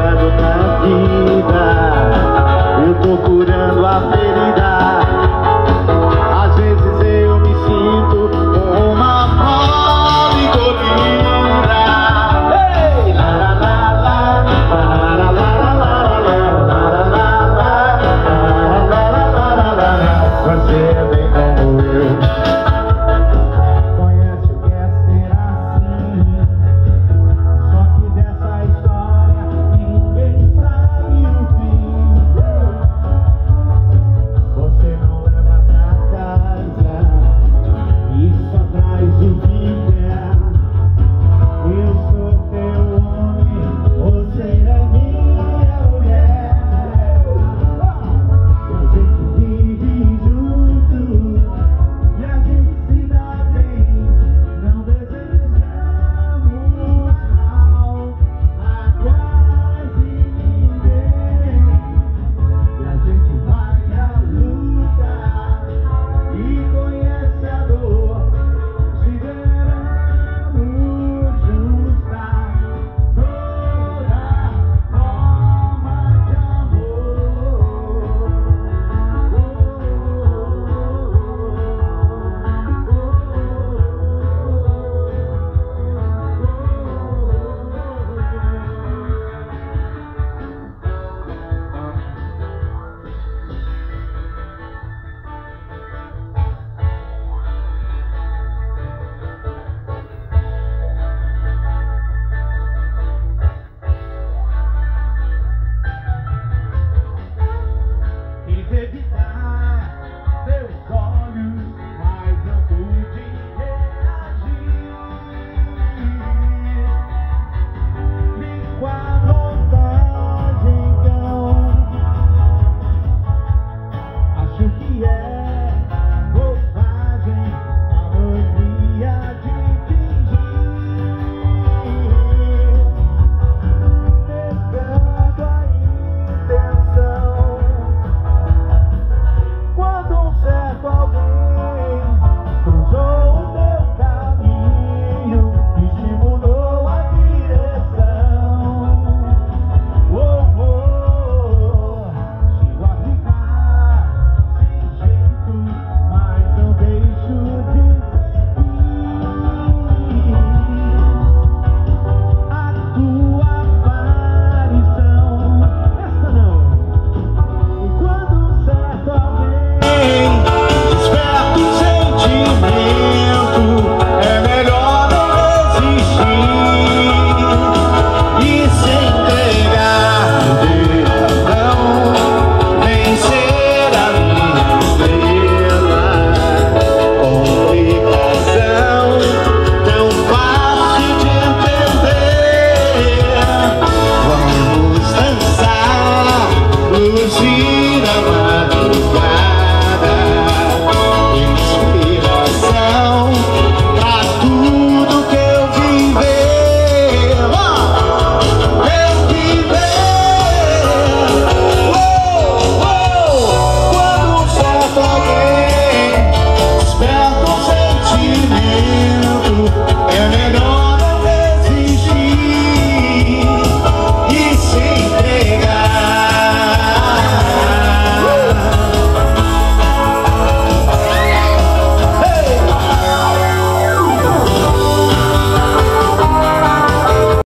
I don't know. found. me.